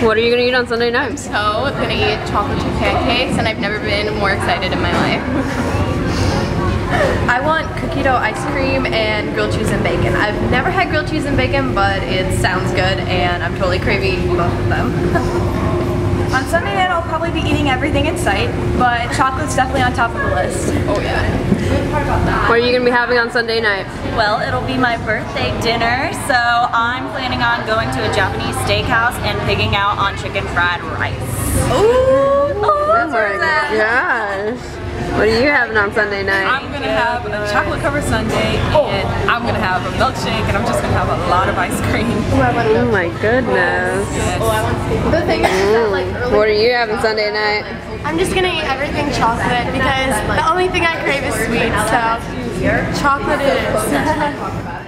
What are you gonna eat on Sunday night? So, I'm gonna eat chocolate chip pancakes, and I've never been more excited in my life. I want cookie dough ice cream and grilled cheese and bacon. I've never had grilled cheese and bacon, but it sounds good, and I'm totally craving both of them. On Sunday night, I'll probably be eating everything in sight, but chocolate's definitely on top of the list. oh yeah. What are you gonna be having on Sunday night? Well, it'll be my birthday dinner, so I'm planning on going to a Japanese steakhouse and pigging out on chicken fried rice. Oh, oh my gosh. What are you having on Sunday night? I'm gonna have a chocolate covered sundae oh. and I'm gonna have a milkshake and I'm just gonna have a lot of ice cream. Oh my goodness. Oh, the thing is that like mm. early What are you having Sunday night? I'm just gonna eat everything chocolate because the only is chocolate is.